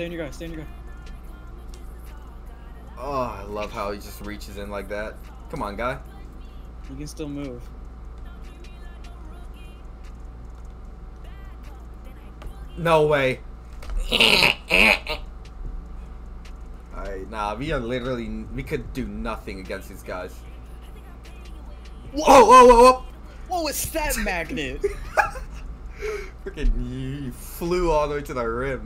Stay on your guy. Stay on your guy. Oh, I love how he just reaches in like that. Come on, guy. You can still move. No way. Alright, nah, we are literally, we could do nothing against these guys. Whoa, whoa, whoa, whoa! What was that magnet? Freaking, you flew all the way to the rim.